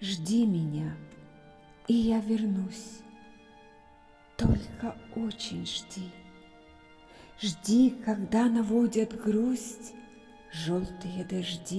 Жди меня, и я вернусь. Только очень жди. Жди, когда наводят грусть желтые дожди.